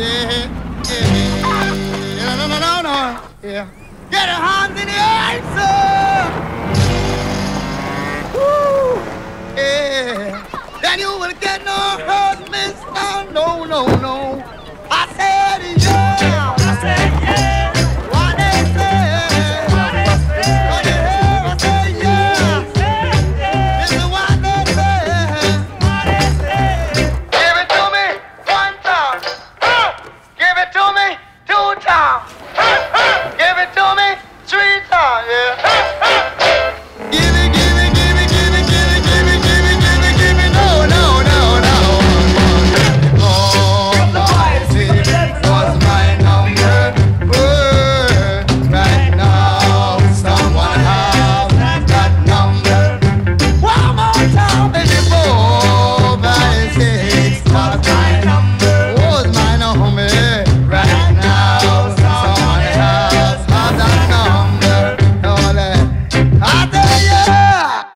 yeah, yeah, no, no, no, no, yeah. Get sir. Yeah. Then you will get no hurt, miss. No, no, no, no.